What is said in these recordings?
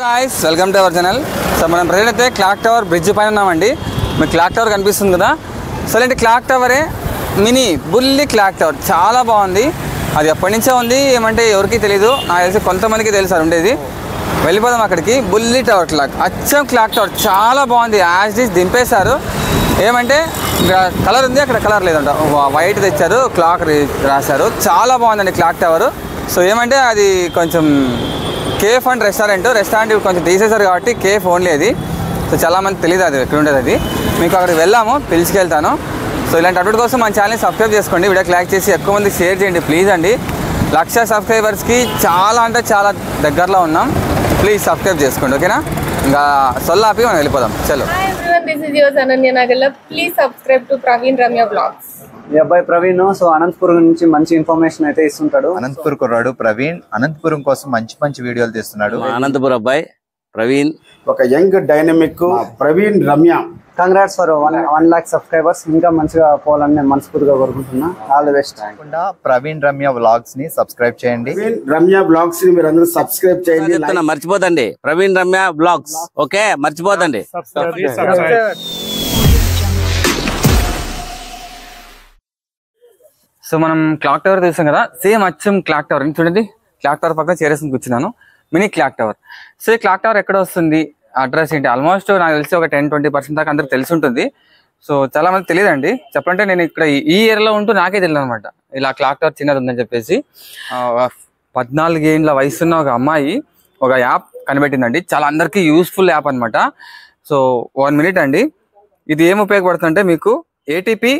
Guys welcome to our channel so మనం present అయితే clock tower bridge పైన ఉన్నామండి. మీకు క్లాక్ టవర్ కనిపిస్తుంది కదా? సో అంటే క్లాక్ టవరే మినీ బుల్లి క్లాక్ టవర్ చాలా బాగుంది. అది ఎప్పటి నుంచో ఉంది ఏమంటే ఎవరికి తెలియదు నాకు తెలిసి కొంతమందికి తెలుసు అది ఉండేది. వెళ్ళిపోదాం అక్కడికి. బుల్లి టవర్ క్లాక్ అచ్చం క్లాక్ టవర్ చాలా బాగుంది. యాజ్ డిస్ దింపేశారు. ఏమంటే కలర్ ఉంది అక్కడ కలర్ లేదంట. వైట్ తెచ్చారు క్లాక్ రాశారు. చాలా బాగుందండి క్లాక్ టవర్ సో ఏమంటే అది కొంచెం కేఫ్ అండ్ రెస్టారెంట్ రెస్టారెంట్ కొంచెం తీసేశారు కాబట్టి కేఫ్ ఓన్లీ అది. సో చాలా మంది తెలియదు అది ఎక్కడ ఉంటుంది అది. మీకు అక్కడికి వెళ్ళాము పిలిచికెళ్తాను. సో ఇలాంటి అప్డేట్ కోసం మన ఛానల్ని సబ్స్క్రైబ్ చేసుకోండి వీడియోకి లైక్ చేసి ఎక్కువ మంది షేర్ చేయండి ప్లీజ్ అండి. లక్ష సబ్స్క్రైబర్స్కి చాలా అంటే చాలా దగ్గరలో ఉన్నాం ప్లీజ్ సబ్స్క్రైబ్ చేసుకోండి ఓకేనా? ఇంకా సొల్లాపి మనం వెళ్ళిపోదాం. చలో. Hi everyone, this is yours Ananya Nagala. Please subscribe to Praveen Ramya Vlogs. ఈ అబ్బాయి ప్రవీణ్ సో అనంతపురం నుంచి మంచి ఇన్ఫర్మేషన్ అయితే ఇస్తుంటాడు. అనంతపురం కుర్రాడు ప్రవీణ్ అనంతపురం కోసం మంచి మంచి వీడియోలు తీస్తున్నాడు. అనంతపురం అబ్బాయి ప్రవీణ్. ఒక young dynamic Praveen Ramya. Congrats for one one lakh subscribers ఇంకా మంచిగా పోవాలని నేను మనస్ఫూర్తిగా కోరుకుంటున్నా. ఆల్ ది బెస్ట్ కాకుండా ప్రవీణ్ రమ్య వ్లాగ్స్ని సబ్స్క్రైబ్ చేయండి. ప్రవీణ్ రమ్య బ్లాగ్స్ని మీరు అందరూ సబ్స్క్రైబ్ చేయండి చెప్తున్నా మర్చిపోతండి ప్రవీణ్ రమ్య బ్లాగ్స్ ఓకే? మర్చిపోతండి సో మనం క్లాక్ టవర్ చూసాం కదా? సేమ్ అచ్చం క్లాక్ టవర్ చూడండి. క్లాక్ టవర్ పక్కన చేరేసి కూర్చున్నాను. మినీ క్లాక్ టవర్ సో ఈ క్లాక్ టవర్ ఎక్కడ వస్తుంది? అడ్రస్ ఏంటి? ఆల్మోస్ట్ నాకు తెలిసి ఒక టెన్ ట్వంటీ పర్సెంట్ దాకా అందరికి తెలిసి ఉంటుంది సో చాలా మంది తెలియదండి. చెప్పాలంటే నేను ఇక్కడ ఈ ఏరియాలో ఉంటూ నాకే తెలియదు అనమాట ఇలా క్లాక్ టవర్ చిన్నది ఉందని చెప్పేసి. పద్నాలుగేండ్ల పద్నాలుగు ఏళ్ళ వయసున్న ఒక అమ్మాయి ఒక యాప్ కనిపెట్టిందండి. చాలా అందరికీ యూస్ఫుల్ యాప్ అనమాట సో వన్ మినిట్ అండి. ఇది ఏం ఉపయోగపడుతుందంటే మీకు ఏటీపీ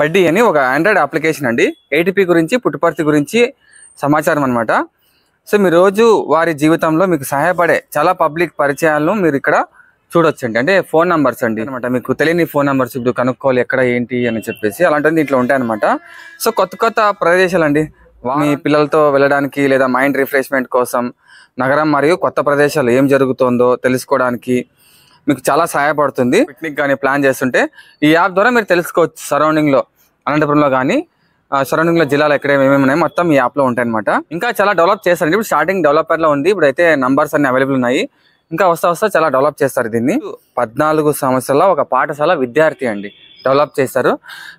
బడ్డీ అని ఒక ఆండ్రాయిడ్ అప్లికేషన్ అండి. ఏటీపీ గురించి పుట్టుపర్తి గురించి సమాచారం అనమాట సో మీ రోజు వారి జీవితంలో మీకు సహాయపడే చాలా పబ్లిక్ పరిచయాలను మీరు ఇక్కడ చూడొచ్చండి. అంటే ఫోన్ నంబర్స్ అండి. అనమాట మీకు తెలియని ఫోన్ నంబర్స్ ఇప్పుడు కనుక్కోవాలి ఎక్కడ ఏంటి అని చెప్పేసి. అలాంటివి దీంట్లో ఉంటాయి అనమాట సో కొత్త కొత్త ప్రదేశాలు అండి మీ పిల్లలతో వెళ్ళడానికి లేదా మైండ్ రిఫ్రెష్మెంట్ కోసం నగరం మరియు కొత్త ప్రదేశాలు ఏం జరుగుతుందో తెలుసుకోవడానికి మీకు చాలా సహాయపడుతుంది. పిక్నిక్ కానీ ప్లాన్ చేస్తుంటే ఈ యాప్ ద్వారా మీరు తెలుసుకోవచ్చు సరౌండింగ్లో అనంతపురంలో కానీ సరౌండింగ్లో జిల్లాలో ఎక్కడ ఏమేమి ఉన్నాయి మొత్తం ఈ యాప్లో ఉంటాయి అనమాట ఇంకా చాలా డెవలప్ చేస్తారు ఇప్పుడు స్టార్టింగ్ డెవలపర్లో ఉంది. ఇప్పుడు అయితే నంబర్స్ అన్ని అవైలబుల్ ఉన్నాయి. ఇంకా వస్తా వస్తా చాలా డెవలప్ చేస్తారు దీన్ని. పద్నాలుగు సంవత్సరాల ఒక పాఠశాల విద్యార్థి అండి డెవలప్ చేస్తారు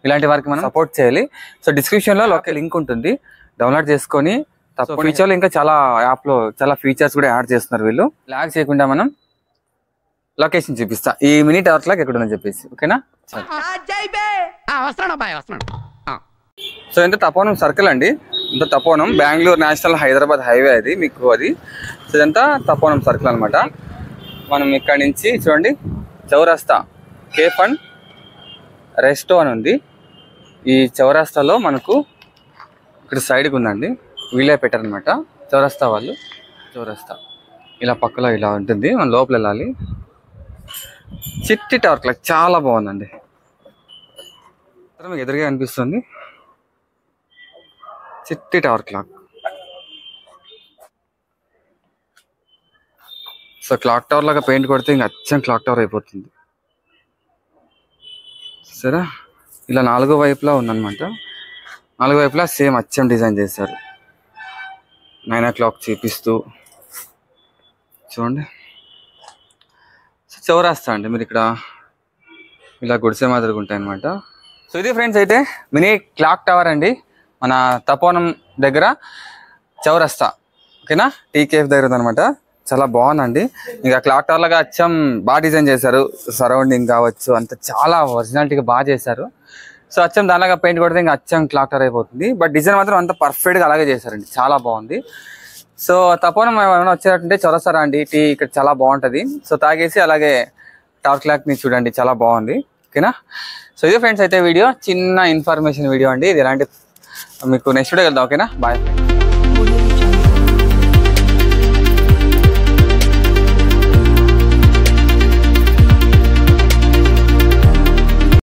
ఇలాంటి వారికి మనం సపోర్ట్ చేయాలి. సో డిస్క్రిప్షన్లో ఒక లింక్ ఉంటుంది. డౌన్లోడ్ చేసుకొని తప్ప ఫ్యూచర్లో ఇంకా చాలా యాప్లో చాలా ఫీచర్స్ కూడా యాడ్ చేస్తున్నారు వీళ్ళు. లాగ్ చేయకుండా మనం లొకేషన్ చూపిస్తా. ఈ మినీ టవర్ క్లాక్ ఎక్కడ ఉందని చెప్పేసి. ఓకేనా. సో ఇంత తపోనం సర్కిల్ అండి. ఇంత తపోనం బెంగళూరు నేషనల్ హైదరాబాద్ హైవే అది మీకు అది. సో ఇదంతా తపోనం సర్కిల్ అనమాట మనం ఇక్కడ నుంచి చూడండి చౌరస్తా కేఫ్ అండ్ రెస్టో అని ఉంది. ఈ చౌరస్తాలో మనకు ఇక్కడ సైడ్కి ఉందండి. వీలే పెట్టారనమాట చౌరస్తా వాళ్ళు. చౌరస్తా. ఇలా పక్కలో ఇలా ఉంటుంది. మనం లోపల వెళ్ళాలి. చిట్టి టవర్ క్లాక్ చాలా బాగుందండి. మీకు ఎదురుగా అనిపిస్తుంది. చిట్టి tower clock so clock tower లాగా పెయింట్ కొడితే ఇంకా అచ్చం క్లాక్ టవర్ అయిపోతుంది. సరే ఇలా నాలుగో వైపులా ఉందన్నమాట. నాలుగో వైపులా సేమ్ అచ్చం డిజైన్ చేశారు. నైన్ ఓ క్లాక్ చూపిస్తూ. చూడండి. సో చౌరాస్తా అండి మీరు ఇక్కడ. ఇలా గుడిసె మాదిరిగా ఉంటాయి అనమాట సో ఇది ఫ్రెండ్స్ అయితే మినీ క్లాక్ టవర్ అండి. మన తపోనం దగ్గర చౌరస్తా. ఓకేనా? టీకేఎఫ్ దగ్గర ఉందన్నమాట. చాలా బాగుందండి. ఇంకా క్లాక్ టవర్లాగా అచ్చం బాగా డిజైన్ చేశారు. సరౌండింగ్ కావచ్చు అంత చాలా ఒరిజినాలిటీగా బాగా చేశారు. సో అచ్చం దానిలాగా పెయింట్ కొడితే ఇంకా అచ్చం క్లాక్ టవర్ అయిపోతుంది. బట్ డిజైన్ మాత్రం అంత పర్ఫెక్ట్గా అలాగే చేశారండి. చాలా బాగుంది. సో తపోనం ఏమైనా వచ్చారంటే చొరసరా అండి టీ ఇక్కడ చాలా బాగుంటుంది. సో తాగేసి అలాగే టవర్ క్లాక్ని చూడండి. చాలా బాగుంది. ఓకేనా? సో ఇది ఫ్రెండ్స్ అయితే వీడియో. చిన్న ఇన్ఫర్మేషన్ వీడియో అండి. ఇది ఎలాంటి మీకు నెక్స్ట్ వీడియో వెళ్దాం ఓకేనా బాయ్